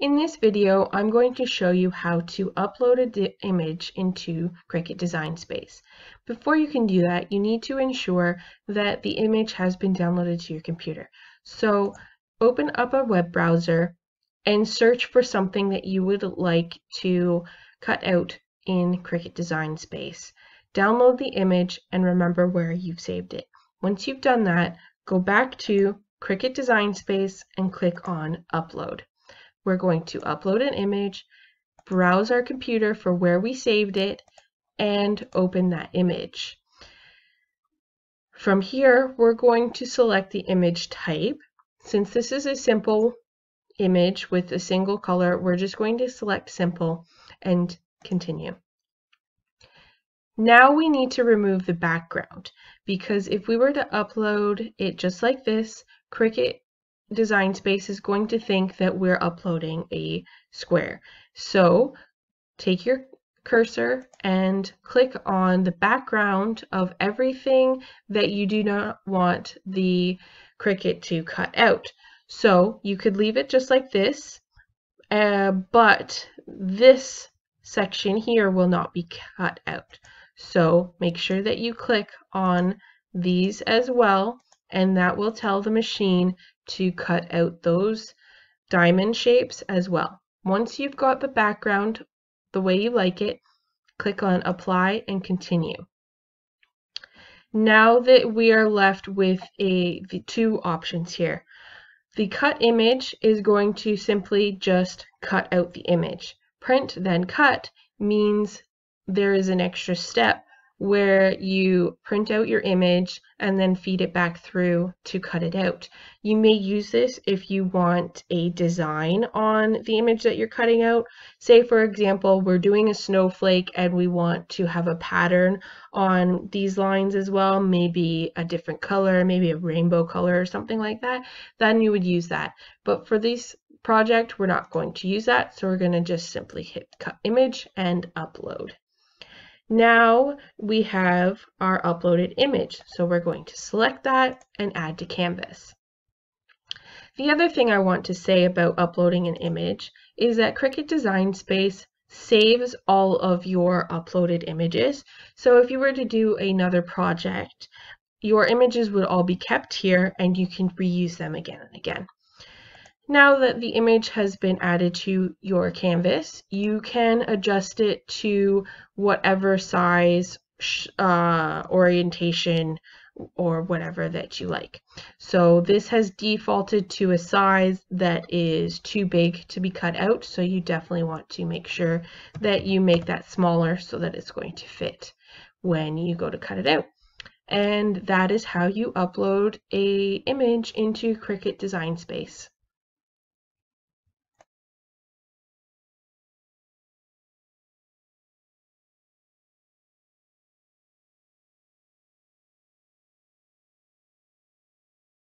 In this video, I'm going to show you how to upload an image into Cricut Design Space. Before you can do that, you need to ensure that the image has been downloaded to your computer. So open up a web browser and search for something that you would like to cut out in Cricut Design Space. Download the image and remember where you've saved it. Once you've done that, go back to Cricut Design Space and click on Upload we're going to upload an image, browse our computer for where we saved it, and open that image. From here, we're going to select the image type. Since this is a simple image with a single color, we're just going to select simple and continue. Now we need to remove the background because if we were to upload it just like this, Cricut design space is going to think that we're uploading a square. So take your cursor and click on the background of everything that you do not want the Cricut to cut out. So you could leave it just like this, uh, but this section here will not be cut out. So make sure that you click on these as well, and that will tell the machine to cut out those diamond shapes as well. Once you've got the background the way you like it, click on apply and continue. Now that we are left with a the two options here. The cut image is going to simply just cut out the image. Print then cut means there is an extra step where you print out your image and then feed it back through to cut it out. You may use this if you want a design on the image that you're cutting out. Say for example, we're doing a snowflake and we want to have a pattern on these lines as well, maybe a different color, maybe a rainbow color or something like that, then you would use that. But for this project, we're not going to use that, so we're going to just simply hit cut image and upload. Now we have our uploaded image. So we're going to select that and add to Canvas. The other thing I want to say about uploading an image is that Cricut Design Space saves all of your uploaded images. So if you were to do another project, your images would all be kept here and you can reuse them again and again. Now that the image has been added to your canvas, you can adjust it to whatever size, uh, orientation, or whatever that you like. So this has defaulted to a size that is too big to be cut out, so you definitely want to make sure that you make that smaller so that it's going to fit when you go to cut it out. And that is how you upload a image into Cricut Design Space.